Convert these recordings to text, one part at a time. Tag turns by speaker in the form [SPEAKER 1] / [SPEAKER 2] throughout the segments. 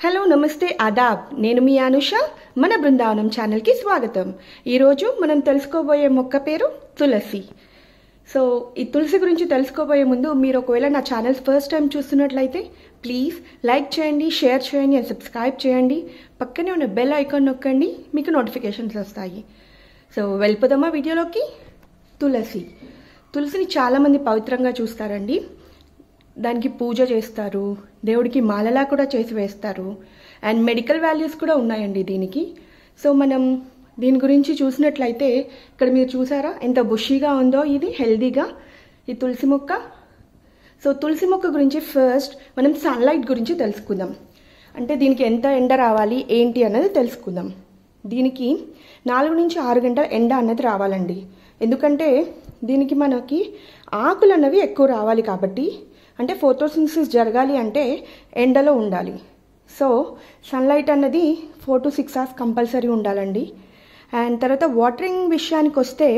[SPEAKER 1] Hello నమస్తే ఆదాబ్. నేను మీ అనుష. మన బృందావనం ఛానల్కి స్వాగతం. ఈరోజు మనం తెలుసుకోబోయే మొక్క పేరు తులసి. సో ఈ తులసి గురించి తెలుసుకోబోయే ముందు మీరు ఒకవేళ నా ఛానల్స్ ఫస్ట్ టైం చూస్తున్నట్లయితే ప్లీజ్ లైక్ చేయండి షేర్ చేయండి అండ్ సబ్స్క్రైబ్ చేయండి. పక్కనే ఉన్న బెల్ ఐకాన్ నొక్కండి మీకు నోటిఫికేషన్స్ వస్తాయి. సో వెళ్ళిపోదామా వీడియోలోకి? తులసి. తులసిని చాలామంది పవిత్రంగా చూస్తారండి. దానికి పూజ చేస్తారు దేవుడికి మాలలా కూడా చేసి వేస్తారు. అండ్ మెడికల్ వాల్యూస్ కూడా ఉన్నాయండి దీనికి. సో మనం దీని గురించి చూసినట్లయితే ఇక్కడ మీరు చూసారా? ఎంత బుషీగా ఉందో ఇది హెల్దీగా. ఈ తులసి మొక్క. సో తులసి మొక్క గురించి ఫస్ట్ మనం సన్లైట్ గురించి తెలుసుకుందాం. అంటే దీనికి ఎంత ఎండ రావాలి ఏంటి అన్నది తెలుసుకుందాం. దీనికి నాలుగు నుంచి ఆరు గంటల ఎండ అన్నది రావాలండి. ఎందుకంటే దీనికి మనకి ఆకులు అన్నవి ఎక్కువ రావాలి కాబట్టి అంటే ఫోటోసింథసిస్ జరగాలి అంటే ఎండలో ఉండాలి. సో సన్లైట్ అన్నది four to six hours compulsory ఉండాలండి. అండ్ తర్వాత వాటరింగ్ విషయానికి వస్తే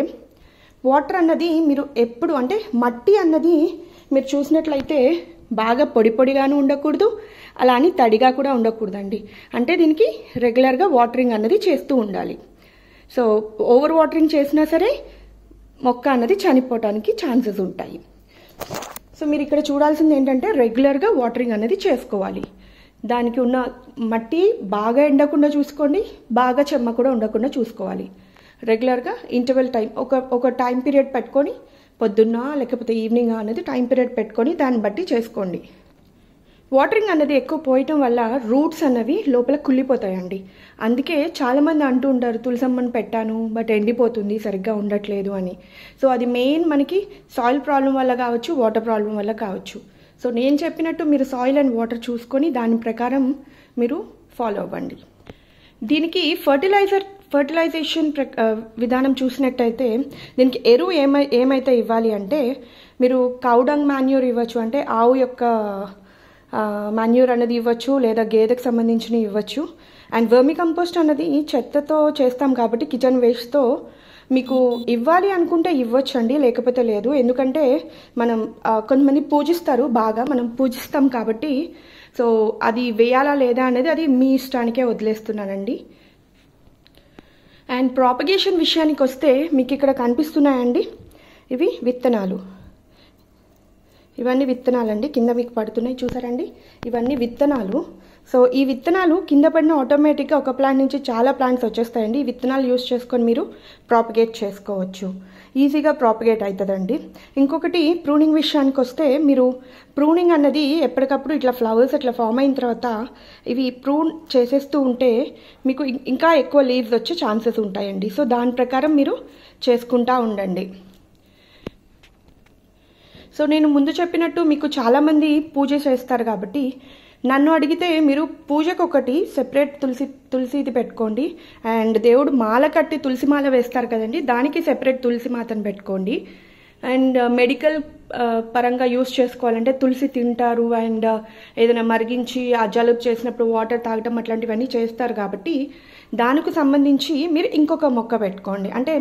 [SPEAKER 1] వాటర్ అన్నది మీరు ఎప్పుడు అంటే మట్టి అన్నది మీరు చూసినట్లయితే బాగా పొడి పొడిగాను ఉండకూడదు అలా అని తడిగా కూడా ఉండకూడదండి. అంటే దీనికి రెగ్యులర్గా వాటరింగ్ అన్నది చేస్తూ ఉండాలి. సో ఓవర్ వాటరింగ్ చేసినా సరే మొక్క అన్నది చనిపోవటానికి ఛాన్సెస్ ఉంటాయి. సో మీరు ఇక్కడ చూడాల్సింది ఏంటంటే రెగ్యులర్గా వాటరింగ్ అనేది చేసుకోవాలి. దానికి ఉన్న మట్టి బాగా ఎండకుండా చూసుకోండి బాగా చెమ్మ కూడా ఉండకుండా చూసుకోవాలి. రెగ్యులర్గా ఇంటర్వెల్ టైం ఒక ఒక టైం పీరియడ్ పెట్టుకొని పొద్దున్న లేకపోతే ఈవినింగ్ అనేది టైం పీరియడ్ పెట్టుకొని దాన్ని బట్టి చేసుకోండి. వాటరింగ్ అనేది ఎక్కువ పోయటం వల్ల రూట్స్ అన్నవి లోపల కుళ్ళిపోతాయండి. అందుకే చాలామంది అంటూ ఉంటారు తులసమ్మని పెట్టాను బట్ ఎండిపోతుంది సరిగ్గా ఉండట్లేదు అని. సో అది మెయిన్ మనకి సాయిల్ ప్రాబ్లం వల్ల కావచ్చు వాటర్ ప్రాబ్లం వల్ల కావచ్చు. సో నేను చెప్పినట్టు మీరు సాయిల్ అండ్ వాటర్ చూసుకొని దాని ప్రకారం మీరు ఫాలో అవ్వండి. దీనికి ఫర్టిలైజర్ ఫర్టిలైజేషన్ ప్ర విధానం చూసినట్టయితే దీనికి ఎరువు ఏమై ఏమైతే ఇవ్వాలి అంటే మీరు కౌడంగ్ మాన్యూర్ ఇవ్వచ్చు అంటే ఆవు యొక్క మాన్యూర్ అనేది ఇవ్వచ్చు లేదా గేదెకు సంబంధించినవి ఇవ్వచ్చు. అండ్ వర్మి కంపోస్ట్ అన్నది చెత్తతో చేస్తాం కాబట్టి కిచెన్ వేస్ట్తో మీకు ఇవ్వాలి అనుకుంటే ఇవ్వచ్చు అండి లేకపోతే లేదు. ఎందుకంటే మనం కొంతమంది పూజిస్తారు బాగా మనం పూజిస్తాం కాబట్టి. సో అది వేయాలా లేదా అనేది అది మీ ఇష్టానికే వదిలేస్తున్నానండి. అండ్ ప్రాపగేషన్ విషయానికి వస్తే మీకు ఇక్కడ కనిపిస్తున్నాయండి ఇవి విత్తనాలు. ఇవన్నీ విత్తనాలండి. కింద మీకు పడుతున్నాయి చూసారండి? ఇవన్నీ విత్తనాలు. సో ఈ విత్తనాలు కింద పడిన ఆటోమేటిక్గా ఒక ప్లాంట్ నుంచి చాలా ప్లాంట్స్ వచ్చేస్తాయండి. ఈ విత్తనాలు యూస్ చేసుకొని మీరు ప్రాపగేట్ చేసుకోవచ్చు. ఈజీగా ప్రాపగేట్ అవుతుందండి ఇంకొకటి ప్రూనింగ్ విషయానికి వస్తే మీరు ప్రూనింగ్ అన్నది ఎప్పటికప్పుడు ఇట్లా ఫ్లవర్స్ ఇట్లా ఫామ్ అయిన తర్వాత ఇవి ప్రూన్ చేసేస్తూ ఉంటే మీకు ఇంకా ఎక్కువ లీవ్స్ వచ్చే ఛాన్సెస్ ఉంటాయండి. సో దాని ప్రకారం మీరు చేసుకుంటా ఉండండి. సో నేను ముందు చెప్పినట్టు మీకు చాలామంది పూజ చేస్తారు కాబట్టి నన్ను అడిగితే మీరు పూజకు ఒకటి సెపరేట్ తులసి తులసిది పెట్టుకోండి. అండ్ దేవుడు మాల కట్టి తులసి మాల వేస్తారు కదండి దానికి సెపరేట్ తులసి మాతను పెట్టుకోండి. అండ్ మెడికల్ uh, పరంగా యూస్ చేసుకోవాలంటే తులసి తింటారు అండ్ ఏదైనా మరిగించి ఆ జలుబు చేసినప్పుడు వాటర్ తాగటం అట్లాంటివన్నీ చేస్తారు కాబట్టి దానికి సంబంధించి మీరు ఇంకొక మొక్క పెట్టుకోండి. అంటే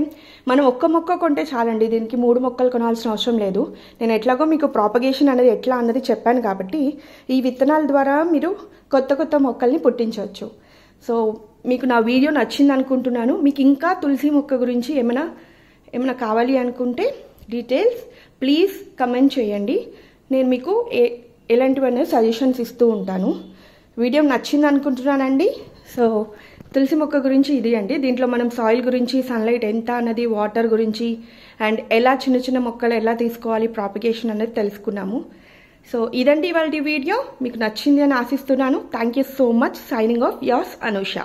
[SPEAKER 1] మనం ఒక్క మొక్క కొంటే చాలండి దీనికి మూడు మొక్కలు కొనాల్సిన అవసరం లేదు. నేను ఎట్లాగో మీకు ప్రాపగేషన్ అనేది ఎట్లా అన్నది చెప్పాను కాబట్టి ఈ విత్తనాల ద్వారా మీరు కొత్త కొత్త మొక్కల్ని పుట్టించవచ్చు. సో మీకు నా వీడియో నచ్చింది అనుకుంటున్నాను మీకు ఇంకా తులసి మొక్క గురించి ఏమైనా ఏమైనా కావాలి అనుకుంటే డీటెయిల్స్ ప్లీజ్ కమెంట్ చేయండి. నేను మీకు ఏ ఎలాంటివన్నీ సజెషన్స్ ఇస్తూ ఉంటాను. వీడియో నచ్చింది అనుకుంటున్నానండి. సో తులసి మొక్క గురించి ఇది అండి. దీంట్లో మనం సాయిల్ గురించి సన్లైట్ ఎంత అన్నది వాటర్ గురించి అండ్ ఎలా చిన్న చిన్న మొక్కలు ఎలా తీసుకోవాలి ప్రాపిగేషన్ అనేది తెలుసుకున్నాము. సో ఇదండి ఇవాళ వీడియో. మీకు నచ్చింది అని ఆశిస్తున్నాను. Thank you so much signing off yours Anusha